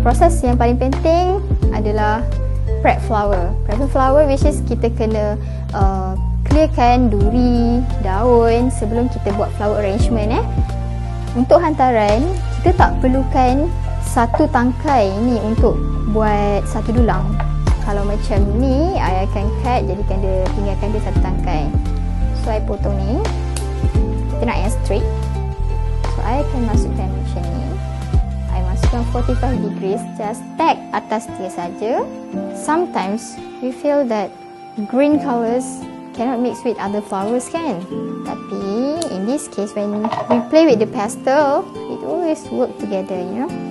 proses yang paling penting adalah prep flower. Prep flower which is kita kena uh, clearkan duri, daun sebelum kita buat flower arrangement eh. Untuk hantaran, kita tak perlukan satu tangkai ni untuk buat satu dulang. Kalau macam ni, I akan cut jadikan dia tinggalkan dia satu tangkai. So, I potong ni. Kita nak yang straight. So, I akan masukkan macam ni. I masukkan 45 degrees. Just tag atas dia saja. Sometimes, we feel that green colours cannot mix with other flowers kan tapi in this case when we play with the pastel it always work together you know